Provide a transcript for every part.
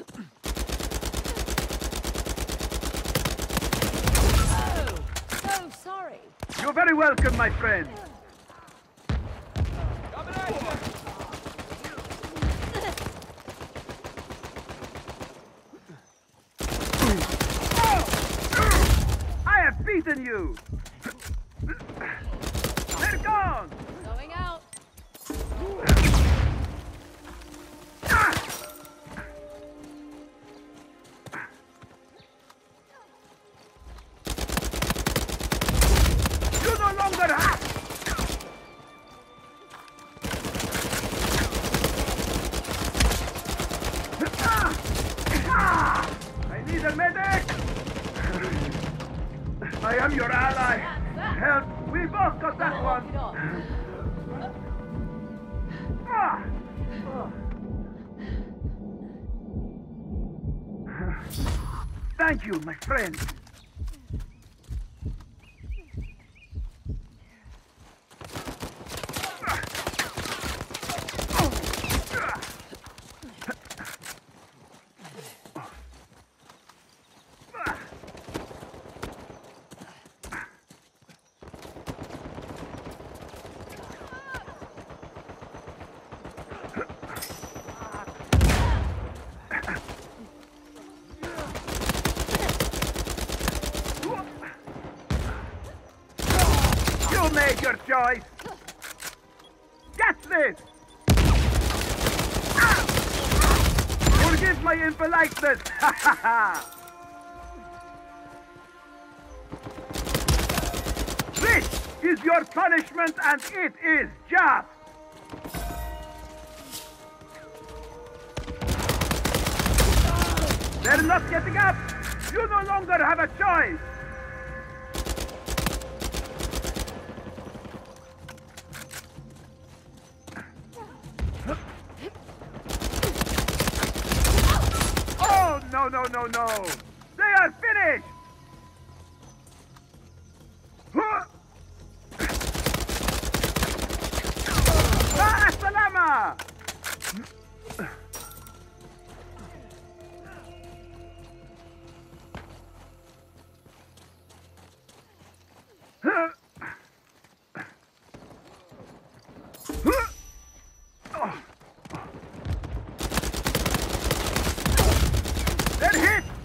Oh, so sorry. You're very welcome, my friend. I have beaten you! Medic! I am your ally! Help! We both got that one! Ah! Thank you, my friend. You made your choice. Get this. Forgive my impoliteness. This is your punishment, and it is just. They're not getting up. You no longer have a choice.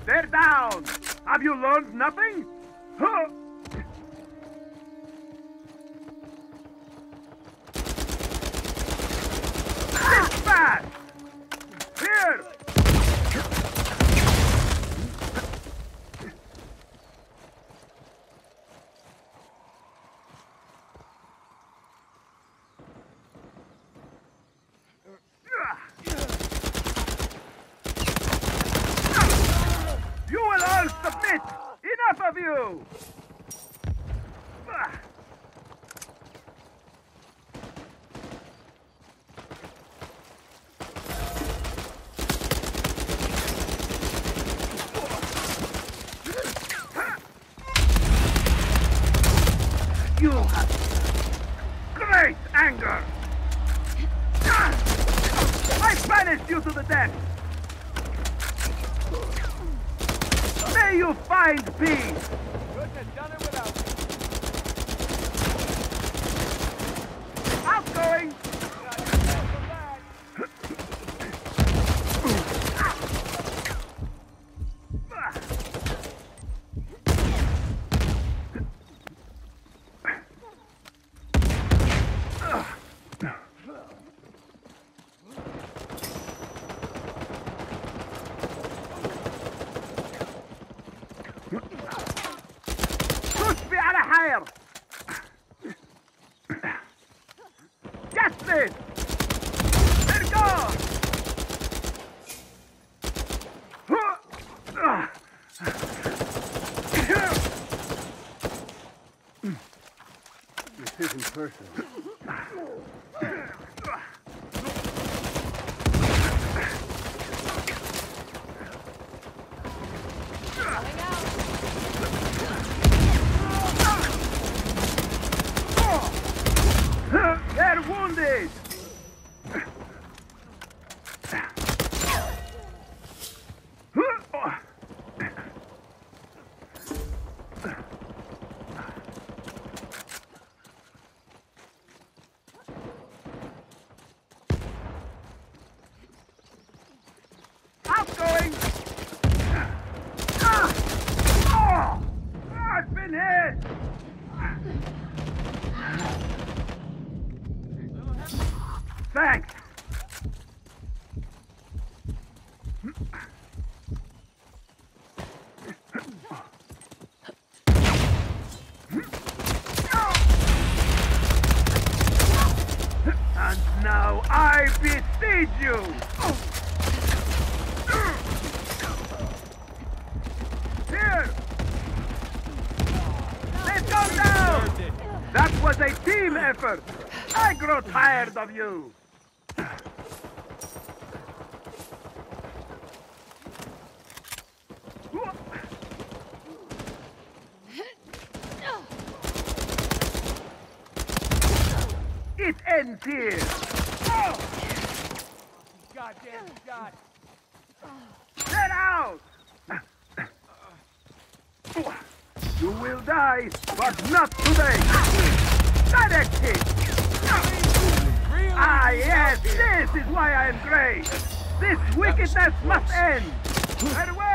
They're down! Have you learned nothing? Huh? Submit! Enough of you! You have great anger! I banished you to the depths! You find peace! ¡Apunten! ¡Cerca! This isn't personal. Thanks. And now I besiege you! That was a team effort! I grow tired of you! It ends here! Oh! Goddamn shot. Get out! You will die, but not today! Direct hit! Ah, yes, this is why I am great! This wickedness must end! Farewell! I've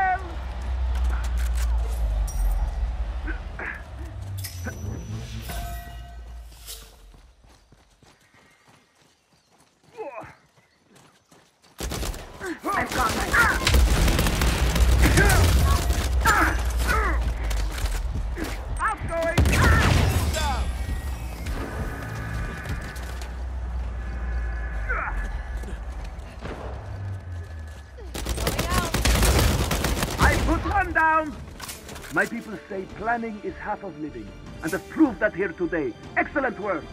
My people say planning is half of living, and have proved that here today. Excellent work!